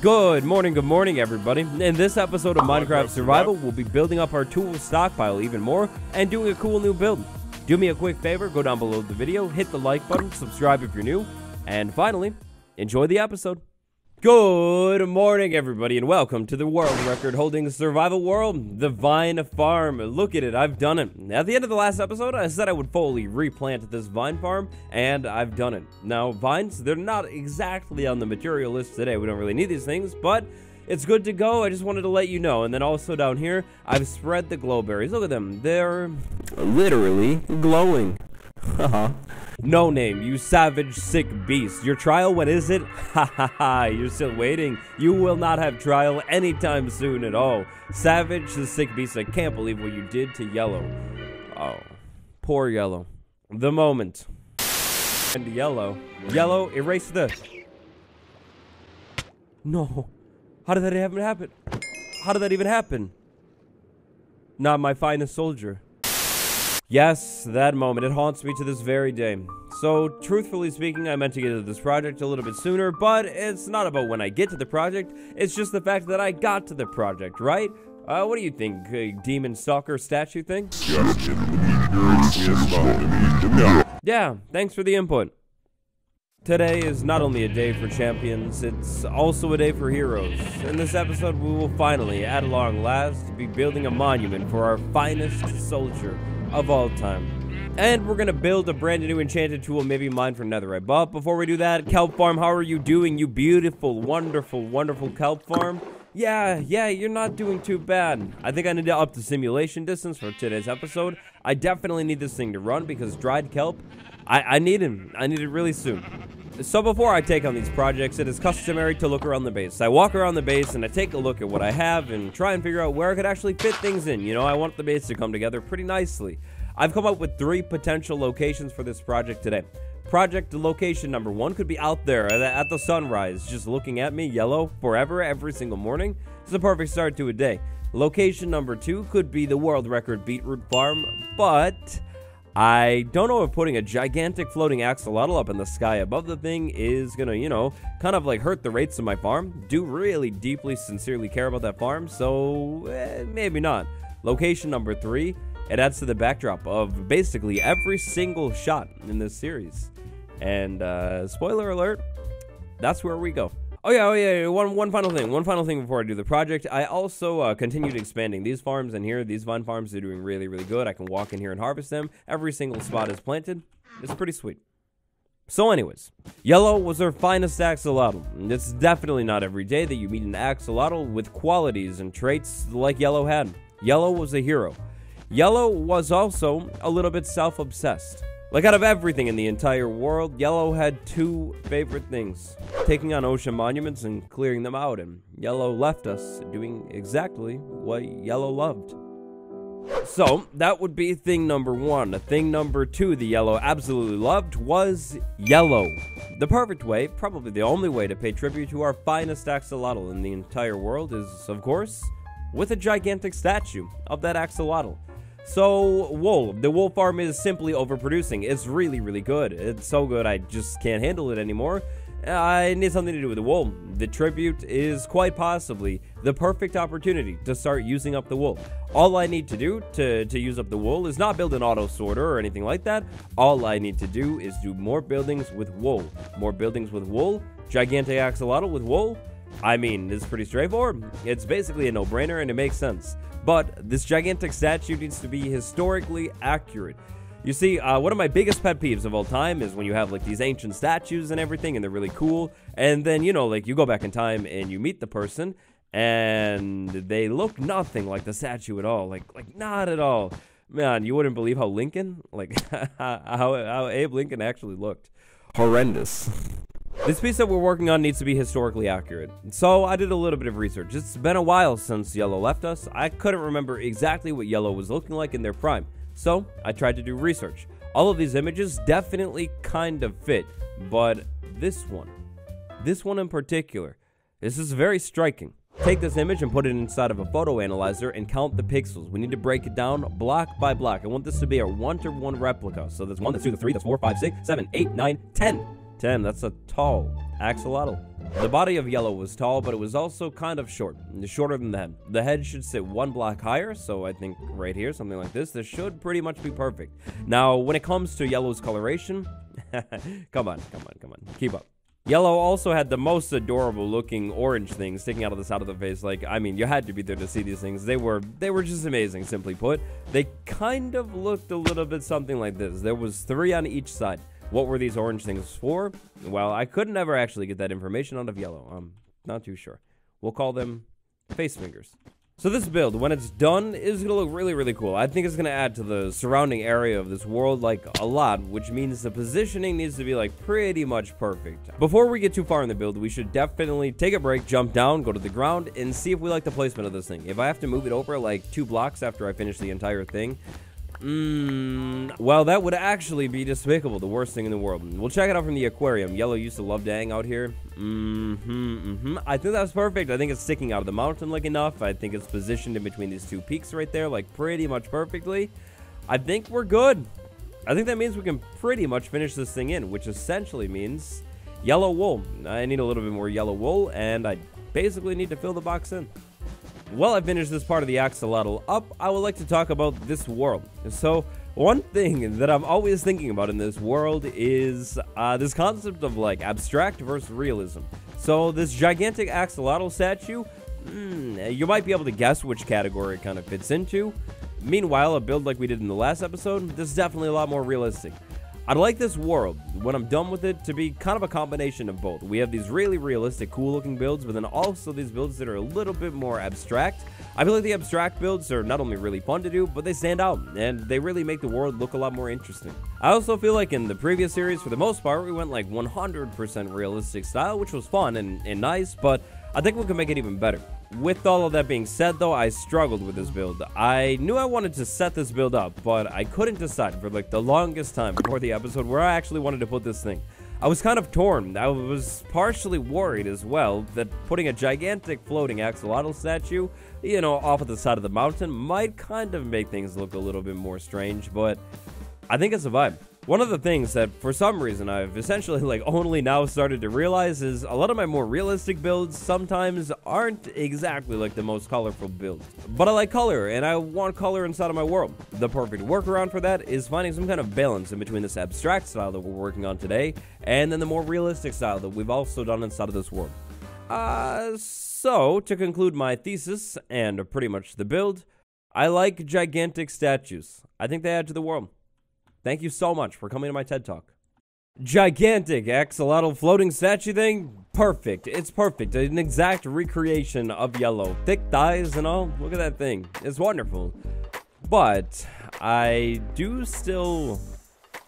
Good morning, good morning, everybody. In this episode of Minecraft Survival, we'll be building up our tool stockpile even more and doing a cool new build. Do me a quick favor, go down below the video, hit the like button, subscribe if you're new, and finally, enjoy the episode. Good morning, everybody, and welcome to the world record holding survival world, the Vine Farm. Look at it, I've done it. At the end of the last episode, I said I would fully replant this vine farm, and I've done it. Now, vines, they're not exactly on the material list today. We don't really need these things, but it's good to go. I just wanted to let you know. And then also down here, I've spread the glow berries. Look at them. They're literally glowing. Uh-huh. no name, you savage, sick beast. Your trial, when is it? Ha ha ha, you're still waiting. You will not have trial anytime soon at all. Savage, the sick beast, I can't believe what you did to Yellow. Oh, poor Yellow. The moment. And Yellow. Yellow, erase this. No. How did that even happen? How did that even happen? Not my finest soldier. Yes, that moment. It haunts me to this very day. So, truthfully speaking, I meant to get to this project a little bit sooner, but it's not about when I get to the project, it's just the fact that I got to the project, right? Uh, what do you think, uh, Demon Stalker statue thing? Yeah, thanks for the input. Today is not only a day for champions, it's also a day for heroes. In this episode, we will finally, at long last, be building a monument for our finest soldier of all time. And we're gonna build a brand new enchanted tool, maybe mine for netherite. But before we do that, Kelp Farm, how are you doing, you beautiful, wonderful, wonderful Kelp Farm? Yeah, yeah, you're not doing too bad. I think I need to up the simulation distance for today's episode. I definitely need this thing to run because dried kelp, I, I need him. I need it really soon. So before I take on these projects, it is customary to look around the base. I walk around the base and I take a look at what I have and try and figure out where I could actually fit things in. You know, I want the base to come together pretty nicely. I've come up with three potential locations for this project today. Project location number one could be out there at the sunrise, just looking at me, yellow, forever, every single morning. It's a perfect start to a day. Location number two could be the world record beetroot farm, but I don't know if putting a gigantic floating axolotl up in the sky above the thing is gonna, you know, kind of like hurt the rates of my farm. Do really deeply, sincerely care about that farm, so eh, maybe not. Location number three, it adds to the backdrop of basically every single shot in this series. And uh, spoiler alert, that's where we go. Oh yeah, oh yeah, one, one final thing, one final thing before I do the project. I also uh, continued expanding these farms in here, these vine farms are doing really, really good. I can walk in here and harvest them. Every single spot is planted. It's pretty sweet. So anyways, Yellow was our finest axolotl. It's definitely not every day that you meet an axolotl with qualities and traits like Yellow had. Yellow was a hero. Yellow was also a little bit self-obsessed. Like out of everything in the entire world, Yellow had two favorite things. Taking on ocean monuments and clearing them out, and Yellow left us doing exactly what Yellow loved. So, that would be thing number one. Thing number two the Yellow absolutely loved was Yellow. The perfect way, probably the only way to pay tribute to our finest axolotl in the entire world is, of course, with a gigantic statue of that axolotl. So, wool. The wool farm is simply overproducing. It's really, really good. It's so good I just can't handle it anymore. Uh, I need something to do with the wool. The tribute is quite possibly the perfect opportunity to start using up the wool. All I need to do to, to use up the wool is not build an auto sorter or anything like that. All I need to do is do more buildings with wool. More buildings with wool, gigantic axolotl with wool. I mean, it's pretty straightforward. It's basically a no-brainer and it makes sense. But this gigantic statue needs to be historically accurate. You see, uh, one of my biggest pet peeves of all time is when you have like these ancient statues and everything, and they're really cool. And then, you know, like you go back in time and you meet the person, and they look nothing like the statue at all. Like, like not at all. Man, you wouldn't believe how Lincoln, like how, how Abe Lincoln actually looked. Horrendous. This piece that we're working on needs to be historically accurate, so I did a little bit of research. It's been a while since Yellow left us. I couldn't remember exactly what Yellow was looking like in their prime, so I tried to do research. All of these images definitely kind of fit, but this one, this one in particular, this is very striking. Take this image and put it inside of a photo analyzer and count the pixels. We need to break it down block by block. I want this to be a one to one replica. So that's 1, that's 2, that's 3, that's 4, 5, 6, 7, 8, 9, 10. Damn, that's a tall axolotl. The body of Yellow was tall, but it was also kind of short, shorter than the head. The head should sit one block higher, so I think right here, something like this, this should pretty much be perfect. Now, when it comes to Yellow's coloration, come on, come on, come on, keep up. Yellow also had the most adorable looking orange things sticking out of the side of the face. Like, I mean, you had to be there to see these things. They were they were just amazing, simply put. They kind of looked a little bit something like this. There was three on each side. What were these orange things for? Well, I could never actually get that information out of Yellow. I'm not too sure. We'll call them face fingers. So this build, when it's done, is going to look really, really cool. I think it's going to add to the surrounding area of this world, like, a lot, which means the positioning needs to be, like, pretty much perfect. Before we get too far in the build, we should definitely take a break, jump down, go to the ground, and see if we like the placement of this thing. If I have to move it over, like, two blocks after I finish the entire thing, Mmm. Well, that would actually be despicable. The worst thing in the world. We'll check it out from the aquarium. Yellow used to love to hang out here. Mm-hmm, mm-hmm. I think that's perfect. I think it's sticking out of the mountain like enough. I think it's positioned in between these two peaks right there, like pretty much perfectly. I think we're good. I think that means we can pretty much finish this thing in, which essentially means yellow wool. I need a little bit more yellow wool, and I basically need to fill the box in. While I finish this part of the axolotl up, I would like to talk about this world. So, one thing that I'm always thinking about in this world is uh, this concept of like abstract versus realism. So, this gigantic axolotl statue, mm, you might be able to guess which category it kind of fits into. Meanwhile, a build like we did in the last episode, this is definitely a lot more realistic. I'd like this world, when I'm done with it, to be kind of a combination of both. We have these really realistic, cool looking builds, but then also these builds that are a little bit more abstract. I feel like the abstract builds are not only really fun to do, but they stand out, and they really make the world look a lot more interesting. I also feel like in the previous series, for the most part, we went like 100% realistic style, which was fun and, and nice, but I think we can make it even better. With all of that being said, though, I struggled with this build. I knew I wanted to set this build up, but I couldn't decide for like the longest time before the episode where I actually wanted to put this thing. I was kind of torn. I was partially worried as well that putting a gigantic floating axolotl statue, you know, off of the side of the mountain might kind of make things look a little bit more strange, but I think it's a vibe. One of the things that for some reason I've essentially like only now started to realize is a lot of my more realistic builds sometimes aren't exactly like the most colorful builds. But I like color and I want color inside of my world. The perfect workaround for that is finding some kind of balance in between this abstract style that we're working on today and then the more realistic style that we've also done inside of this world. Uh, so to conclude my thesis and pretty much the build, I like gigantic statues. I think they add to the world. Thank you so much for coming to my TED Talk. Gigantic axolotl floating statue thing? Perfect. It's perfect. An exact recreation of yellow. Thick thighs and all. Look at that thing. It's wonderful. But I do still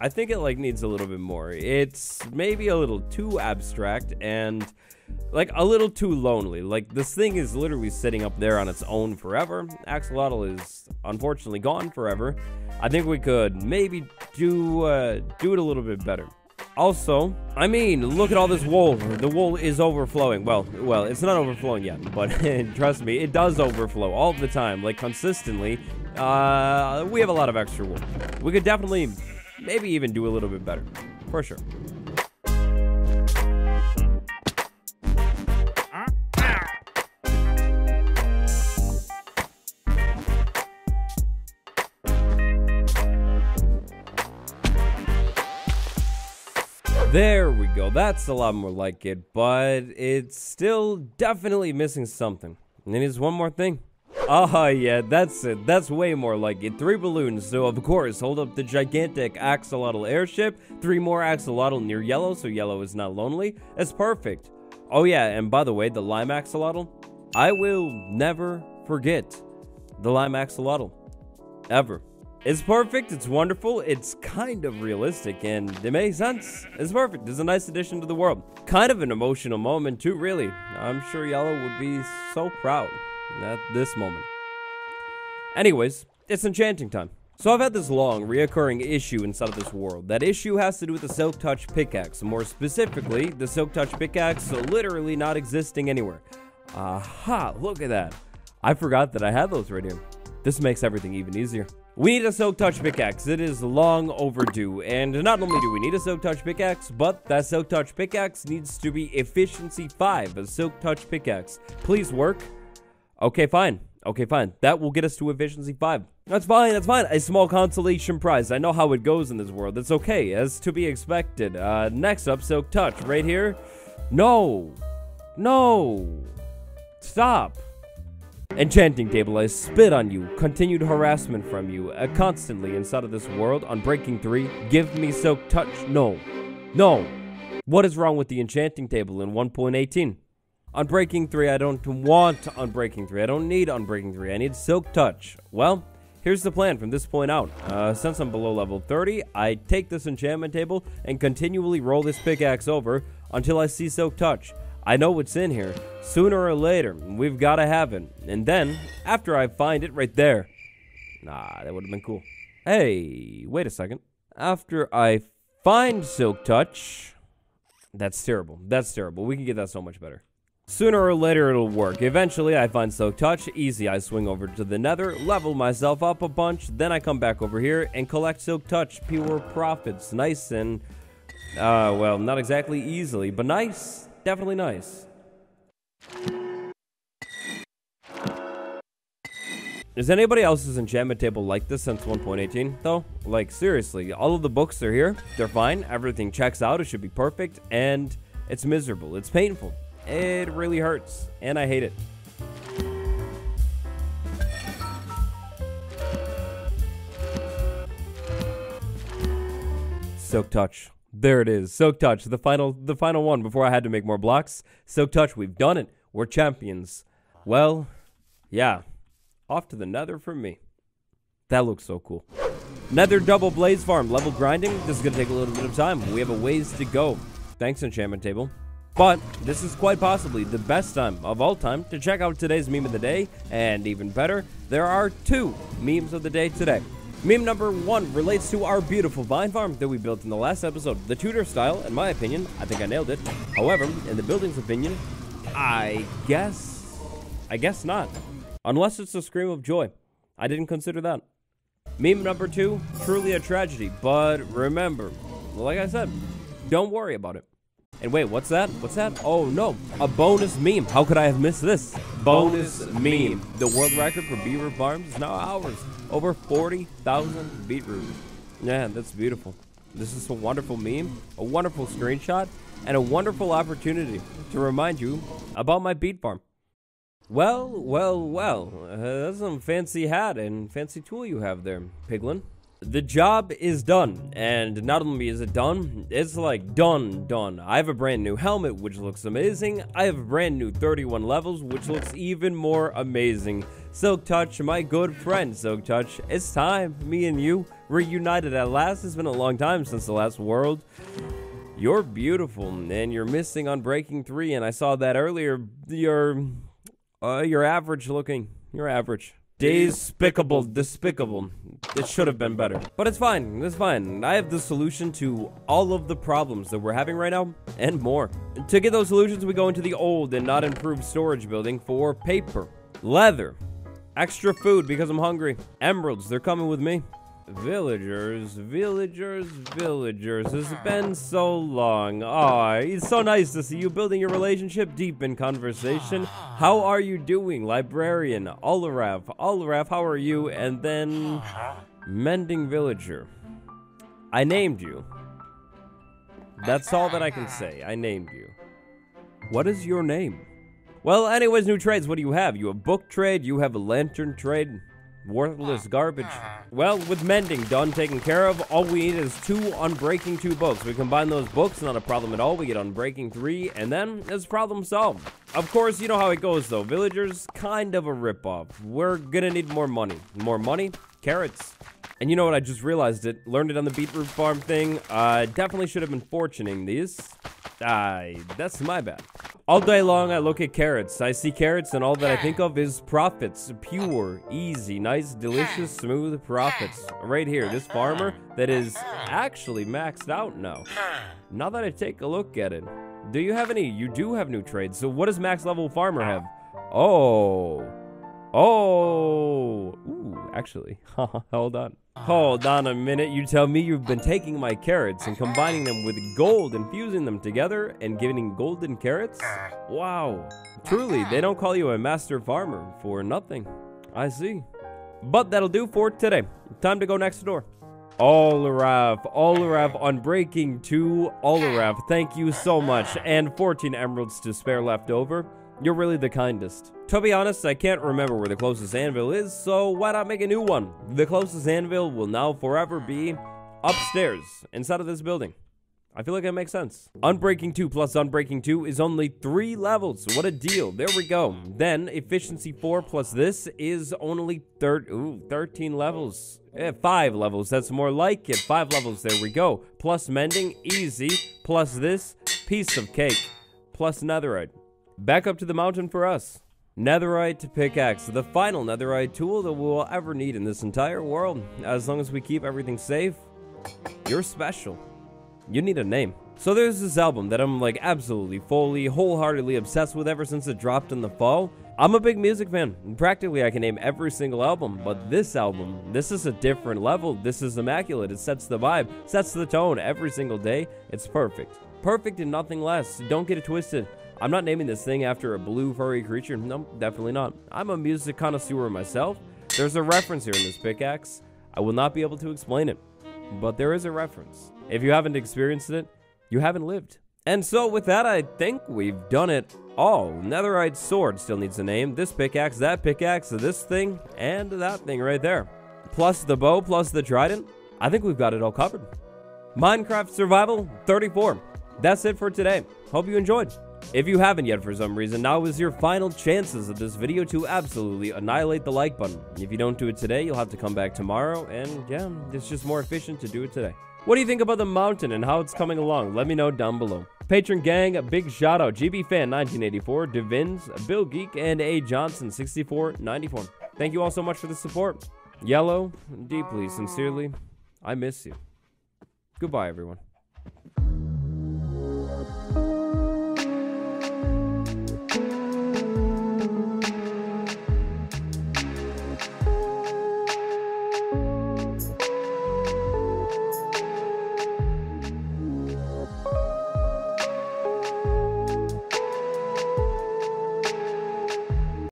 I think it like needs a little bit more. It's maybe a little too abstract and like a little too lonely. Like this thing is literally sitting up there on its own forever. Axolotl is unfortunately gone forever. I think we could maybe do uh, do it a little bit better. Also, I mean, look at all this wool. The wool is overflowing. Well, well, it's not overflowing yet, but trust me, it does overflow all the time, like consistently. Uh, we have a lot of extra wool. We could definitely, maybe even do a little bit better, for sure. There we go. That's a lot more like it, but it's still definitely missing something. And there's one more thing. Ah, yeah, that's it. That's way more like it. Three balloons, so of course, hold up the gigantic axolotl airship. Three more axolotl near yellow, so yellow is not lonely. That's perfect. Oh yeah, and by the way, the lime axolotl, I will never forget the lime axolotl. Ever. It's perfect, it's wonderful, it's kind of realistic, and it makes sense. It's perfect, it's a nice addition to the world. Kind of an emotional moment too, really. I'm sure Yellow would be so proud at this moment. Anyways, it's enchanting time. So I've had this long, reoccurring issue inside of this world. That issue has to do with the Silk Touch pickaxe. More specifically, the Silk Touch pickaxe literally not existing anywhere. Aha, look at that. I forgot that I had those right here. This makes everything even easier. We need a Silk Touch pickaxe. It is long overdue. And not only do we need a Silk Touch pickaxe, but that Silk Touch pickaxe needs to be efficiency 5. A Silk Touch pickaxe. Please work. Okay, fine. Okay, fine. That will get us to efficiency 5. That's fine, that's fine. A small consolation prize. I know how it goes in this world. It's okay, as to be expected. Uh, next up, Silk Touch. Right here. No. No. Stop. Enchanting table, I spit on you. Continued harassment from you. Uh, constantly inside of this world. Unbreaking three, give me silk touch. No. No. What is wrong with the enchanting table in 1.18? Unbreaking three, I don't want Unbreaking three. I don't need Unbreaking three. I need silk touch. Well, here's the plan from this point out. Uh, since I'm below level 30, I take this enchantment table and continually roll this pickaxe over until I see silk touch. I know what's in here. Sooner or later, we've got to have it. And then, after I find it right there. Nah, that would have been cool. Hey, wait a second. After I find Silk Touch. That's terrible. That's terrible. We can get that so much better. Sooner or later, it'll work. Eventually, I find Silk Touch. Easy, I swing over to the nether, level myself up a bunch. Then I come back over here and collect Silk Touch. Pure profits. Nice and, uh, well, not exactly easily, but nice. Definitely nice. Is anybody else's enchantment table like this since 1.18, though? Like, seriously, all of the books are here. They're fine. Everything checks out. It should be perfect. And it's miserable. It's painful. It really hurts. And I hate it. Silk Touch. There it is. Silk Touch, the final the final one before I had to make more blocks. Silk Touch, we've done it. We're champions. Well, yeah. Off to the nether for me. That looks so cool. Nether double blaze farm, level grinding. This is gonna take a little bit of time. We have a ways to go. Thanks, enchantment table. But this is quite possibly the best time of all time to check out today's meme of the day, and even better, there are two memes of the day today. Meme number one relates to our beautiful vine farm that we built in the last episode. The Tudor style, in my opinion, I think I nailed it. However, in the building's opinion, I guess, I guess not. Unless it's a scream of joy. I didn't consider that. Meme number two, truly a tragedy, but remember, like I said, don't worry about it. And wait, what's that? What's that? Oh no, a bonus meme. How could I have missed this? Bonus meme. The world record for beaver farms is now ours. Over 40,000 beetroot. Yeah, that's beautiful. This is a wonderful meme, a wonderful screenshot, and a wonderful opportunity to remind you about my beet farm. Well, well, well, uh, that's some fancy hat and fancy tool you have there, Piglin. The job is done, and not only is it done, it's like done, done. I have a brand new helmet, which looks amazing. I have brand new 31 levels, which looks even more amazing. Silk Touch, my good friend Silk Touch, it's time. Me and you reunited at last. It's been a long time since the last world. You're beautiful, and you're missing Unbreaking 3, and I saw that earlier. You're, uh, you're average looking. You're average. Despicable, despicable. It should have been better. But it's fine, it's fine. I have the solution to all of the problems that we're having right now, and more. To get those solutions, we go into the old and not improved storage building for paper, leather, extra food because I'm hungry, emeralds, they're coming with me. Villagers, villagers, villagers. It's been so long. Aw, it's so nice to see you building your relationship deep in conversation. How are you doing, librarian? Olarav, Olarav, how are you? And then, mending villager. I named you. That's all that I can say. I named you. What is your name? Well, anyways, new trades. What do you have? You have book trade. You have a lantern trade. Worthless ah. garbage. Well, with mending done, taken care of, all we need is two Unbreaking 2 books. We combine those books, not a problem at all. We get Unbreaking 3, and then it's problem solved. Of course, you know how it goes, though. Villagers, kind of a ripoff. We're gonna need more money. More money? Carrots. And you know what? I just realized it. Learned it on the beetroot farm thing. Uh, definitely should have been fortuning these. I, that's my bad. All day long, I look at carrots. I see carrots, and all that I think of is profits. Pure, easy, nice, delicious, smooth profits. Right here, this farmer that is actually maxed out now. Now that I take a look at it, do you have any? You do have new trades. So what does max level farmer have? Oh. Oh, actually, hold on. Hold on a minute. You tell me you've been taking my carrots and combining them with gold and fusing them together and giving golden carrots? Wow. Truly, they don't call you a master farmer for nothing. I see. But that'll do for today. Time to go next door. Olarav, Olarav Unbreaking 2, Olarav, thank you so much. And 14 emeralds to spare left over. You're really the kindest. To be honest, I can't remember where the closest anvil is, so why not make a new one? The closest anvil will now forever be upstairs, inside of this building. I feel like that makes sense. Unbreaking 2 plus Unbreaking 2 is only 3 levels. What a deal. There we go. Then, Efficiency 4 plus this is only thir ooh, 13 levels. Eh, 5 levels. That's more like it. 5 levels. There we go. Plus Mending. Easy. Plus this. Piece of cake. Plus Netherite. Back up to the mountain for us. Netherite pickaxe, the final netherite tool that we'll ever need in this entire world. As long as we keep everything safe, you're special. You need a name. So there's this album that I'm like absolutely, fully, wholeheartedly obsessed with ever since it dropped in the fall. I'm a big music fan. Practically, I can name every single album, but this album, this is a different level. This is immaculate. It sets the vibe, sets the tone every single day. It's perfect. Perfect and nothing less. Don't get it twisted. I'm not naming this thing after a blue furry creature. No, definitely not. I'm a music connoisseur myself. There's a reference here in this pickaxe. I will not be able to explain it, but there is a reference. If you haven't experienced it, you haven't lived. And so with that, I think we've done it all. Netherite sword still needs a name. This pickaxe, that pickaxe, this thing, and that thing right there. Plus the bow, plus the trident. I think we've got it all covered. Minecraft Survival 34. That's it for today. Hope you enjoyed. If you haven't yet for some reason, now is your final chances of this video to absolutely annihilate the like button. If you don't do it today, you'll have to come back tomorrow, and yeah, it's just more efficient to do it today. What do you think about the mountain and how it's coming along? Let me know down below. Patreon gang, a big shout out GB Fan 1984, Devins, Bill Geek, and A Johnson 6494. Thank you all so much for the support. Yellow, deeply, sincerely, I miss you. Goodbye, everyone.